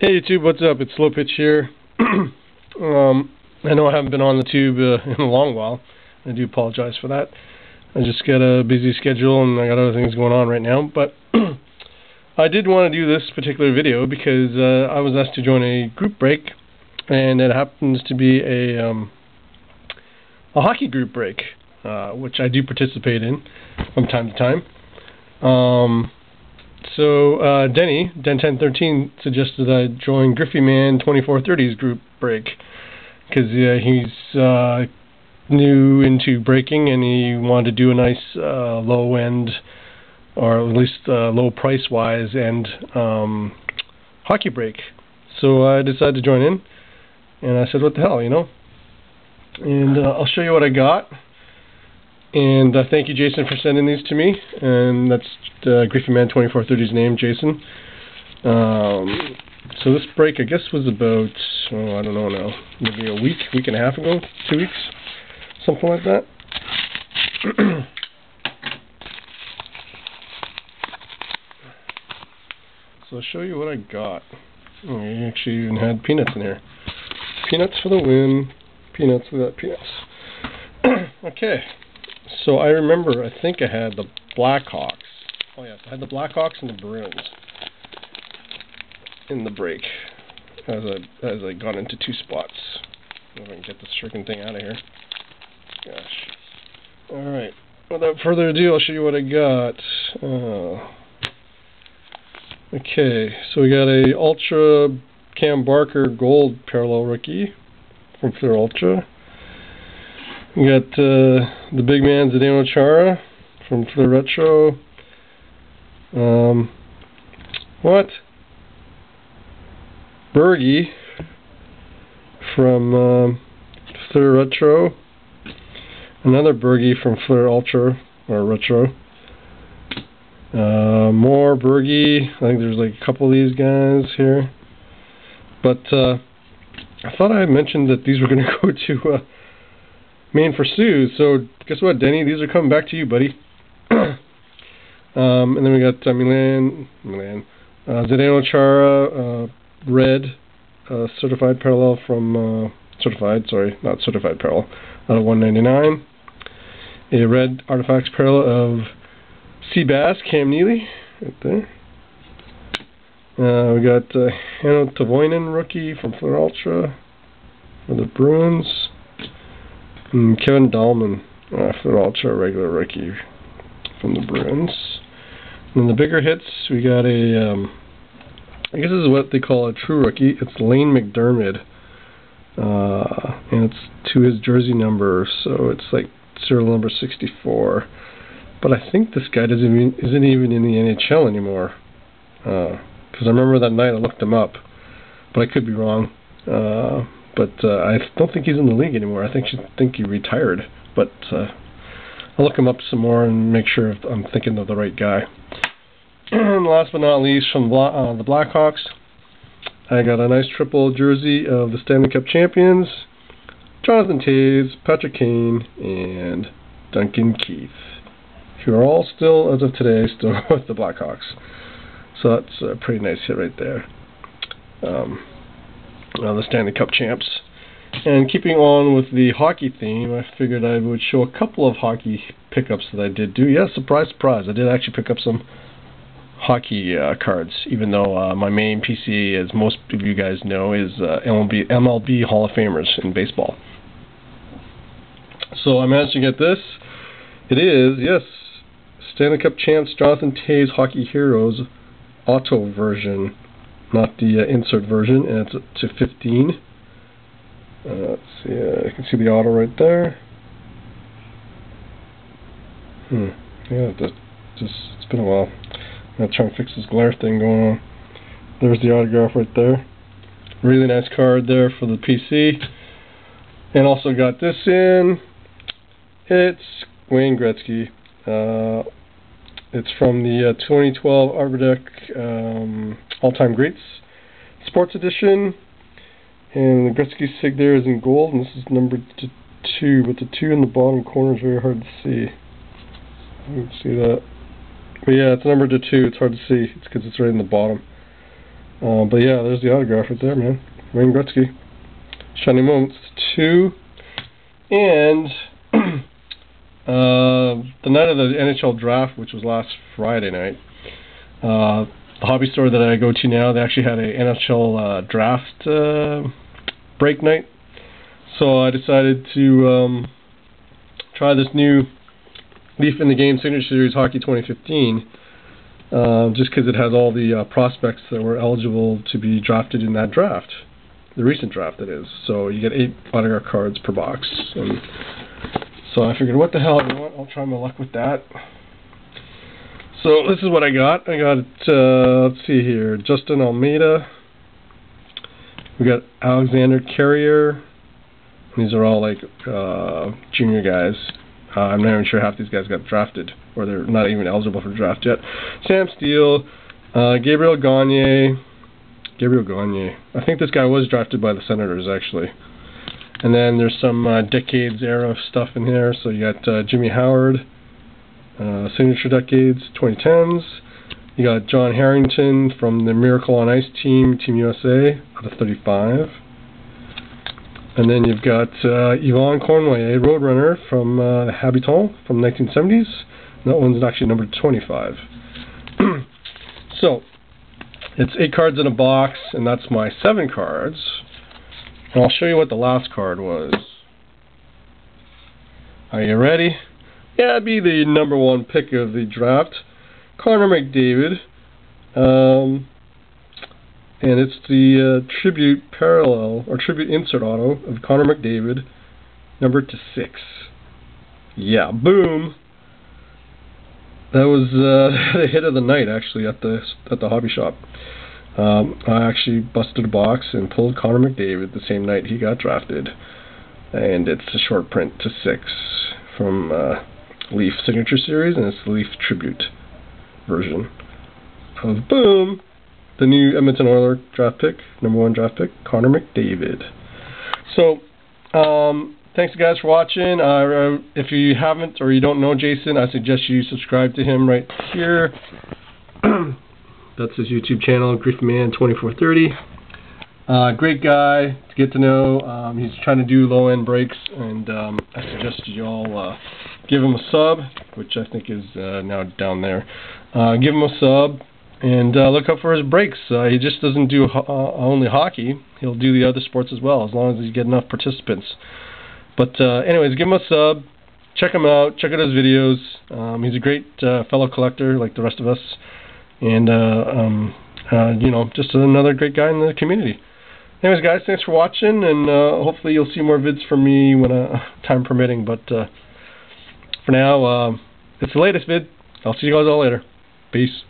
Hey YouTube, what's up? It's Slow Pitch here. um, I know I haven't been on the tube uh, in a long while. I do apologize for that. I just got a busy schedule and I got other things going on right now. But I did want to do this particular video because uh, I was asked to join a group break, and it happens to be a um, a hockey group break, uh, which I do participate in from time to time. Um, so uh, Denny, Den1013, suggested I join Griffey Man 2430's group break because he's uh, new into breaking and he wanted to do a nice uh, low end or at least uh, low price wise and um, hockey break. So I decided to join in and I said, what the hell, you know? And uh, I'll show you what I got. And uh, thank you, Jason, for sending these to me. And that's uh, Man 2430's name, Jason. Um, so this break, I guess, was about, oh, I don't know now, maybe a week, week and a half ago, two weeks, something like that. so I'll show you what I got. Oh, I actually even had peanuts in here. Peanuts for the win. Peanuts without peanuts. okay. So I remember, I think I had the Blackhawks. Oh yes, I had the Blackhawks and the Bruins in the break as I as I got into two spots. If I can get this freaking thing out of here. Gosh. All right. Without further ado, I'll show you what I got. Uh, okay, so we got a Ultra Cam Barker Gold Parallel Rookie from Fleer Ultra. We got uh, the big man Zdeno Chara from Fleer Retro. Um, what? Bergie from um, Retro. Another Bergie from Fleer Ultra or Retro. Uh, more Bergie. I think there's like a couple of these guys here. But uh, I thought I mentioned that these were going to go to uh, Maine for Sue. So guess what, Denny? These are coming back to you, buddy. um, and then we got uh, Milan, Milan, uh, Zdeno Chara, uh, red, uh, certified parallel from uh, certified. Sorry, not certified parallel. Out of 199. A red artifacts parallel of Seabass Cam Neely, right there. Uh, we got uh, Hannu Toivonen rookie from Fleer Ultra for the Bruins. And Kevin Dallman, uh, Fleer Ultra regular rookie from the Bruins. And then the bigger hits, we got a, um, I guess this is what they call a true rookie. It's Lane MacDermid. Uh, and it's to his jersey number, so it's like serial number 64. But I think this guy doesn't even, isn't even in the NHL anymore. Because uh, I remember that night I looked him up, but I could be wrong. Uh, but uh, I don't think he's in the league anymore. I think she think he retired. But uh, I'll look him up some more and make sure I'm thinking of the right guy. And last but not least, from the, uh, the Blackhawks, I got a nice triple jersey of the Stanley Cup champions, Jonathan Toews, Patrick Kane, and Duncan Keith, who are all still, as of today, still with the Blackhawks. So that's a pretty nice hit right there. Um, uh, the Stanley Cup champs. And keeping on with the hockey theme, I figured I would show a couple of hockey pickups that I did do. Yeah, surprise, surprise. I did actually pick up some hockey uh, cards, even though uh, my main PC, as most of you guys know, is uh, MLB, MLB Hall of Famers in baseball. So I managed to get this. It is, yes, Stanley Cup champs Jonathan Toews Hockey Heroes auto version not the uh, insert version, and it's to 15. Uh, let's see, uh, you can see the auto right there. Hmm, yeah, just, just, it's been a while. I'm to try and fix this glare thing going on. There's the autograph right there. Really nice card there for the PC. And also got this in. It's Wayne Gretzky. Uh, it's from the uh, 2012 Upper Deck um, All-Time Greats Sports Edition. And the Gretzky Sig there is in gold, and this is number two, but the two in the bottom corner is very hard to see. You can see that. But yeah, it's number to two. It's hard to see. It's because it's right in the bottom. Uh, but yeah, there's the autograph right there, man. Wayne Gretzky. Shining Moments 2. And uh, the night of the NHL draft, which was last Friday night, uh, the hobby store that I go to now, they actually had a NHL uh, draft uh, break night. So I decided to um, try this new Leaf in the Game Signature Series Hockey 2015. Uh, just because it has all the uh, prospects that were eligible to be drafted in that draft, the recent draft that is. So you get eight autograph cards per box, and so I figured, what the hell, you know what? I'll try my luck with that. So this is what I got. I got, uh, let's see here, Justin Almeida. We got Alexander Carrier. These are all like uh, junior guys. Uh, I'm not even sure half these guys got drafted, or they're not even eligible for draft yet. Sam Steele, uh, Gabriel Gagne. Gabriel Gagne. I think this guy was drafted by the Senators, actually. And then there's some uh, decades era stuff in here. So you got uh, Jimmy Howard, uh, signature decades, 2010s. You got John Harrington from the Miracle on Ice team, Team USA, out of 35. And then you've got uh, Yvan Cournoyer, a Roadrunner from uh, Habitant from the 1970s. That one's actually number 25. so, it's eight cards in a box, and that's my seven cards. And I'll show you what the last card was. Are you ready? Yeah, be the number one pick of the draft, Connor McDavid. Um, and it's the uh, tribute parallel, or tribute insert auto of Connor McDavid, number to six. Yeah, boom! That was uh, the hit of the night, actually, at the at the hobby shop. Um, I actually busted a box and pulled Connor McDavid the same night he got drafted. And it's a short print to six from uh, Leaf Signature Series, and it's the Leaf Tribute version of Boom, the new Edmonton Oilers draft pick, number one draft pick, Connor McDavid. So, um, thanks guys for watching. Uh, if you haven't or you don't know Jason, I suggest you subscribe to him right here. That's his YouTube channel, Griffman2430. Uh, great guy to get to know. Um, he's trying to do low end breaks, and um, I suggest you all uh, give him a sub, which I think is uh, now down there. Uh, give him a sub and uh, look out for his breaks. Uh, he just doesn't do ho only hockey; he'll do the other sports as well, as long as you get enough participants. But anyways, give him a sub. Check him out. Check out his videos. Um, he's a great fellow collector, like the rest of us and uh, um, uh, you know, just another great guy in the community. Anyways, guys, thanks for watching, and uh, hopefully you'll see more vids from me when uh, time permitting. But uh, for now, uh, it's the latest vid. I'll see you guys all later. Peace.